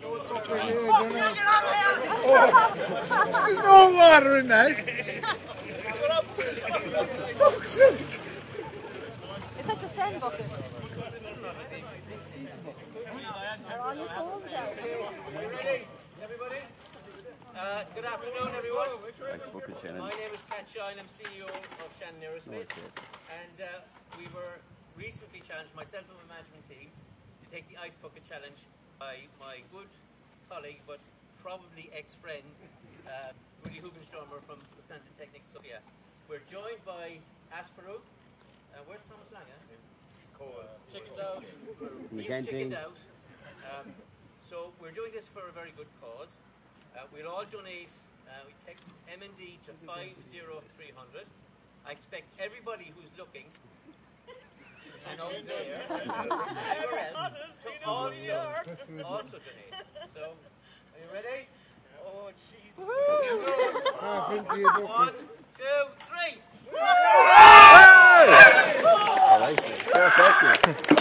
There's no water in that. It's like the sand bucket. Are all your phones out? Everybody? Uh, good afternoon, everyone. Booking My challenge. name is Pat Shine. I'm CEO of Shannon Aerospace. And uh, we were recently challenged, myself and my management team, to take the Ice Bucket Challenge by my good colleague, but probably ex-friend, uh, Rudy Hubenstormer from Lufthansa Technik Sofia. We're joined by Asperu. Uh, where's Thomas Lange? Check it out. He's canteen. chickened out. Um, so we're doing this for a very good cause. Uh, we'll all donate. Uh, we text MND to 50300. I expect everybody who's looking and out there to also, also donate. So, are you ready? Oh, Jesus. Half into your bucket. One, two, three. I like it. Perfect.